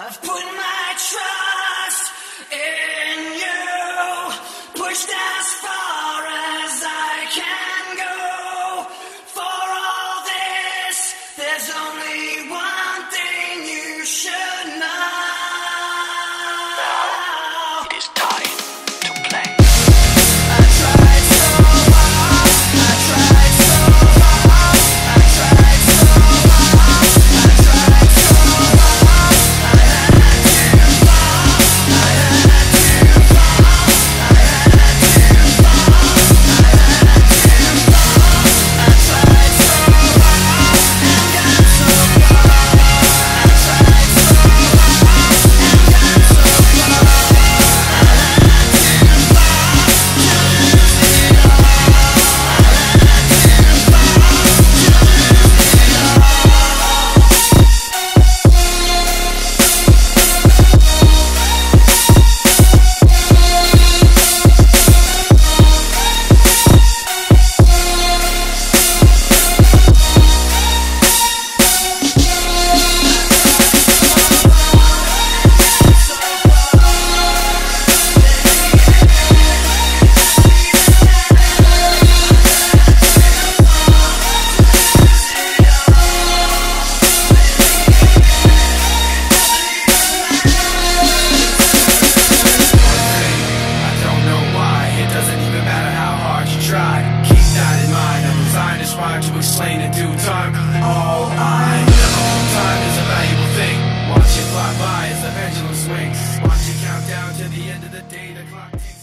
I've put my trust in you, pushed as far. hard to explain in due time. All I know Time is a valuable thing. Watch it fly by as the pendulum swings. Watch it count down to the end of the day The clock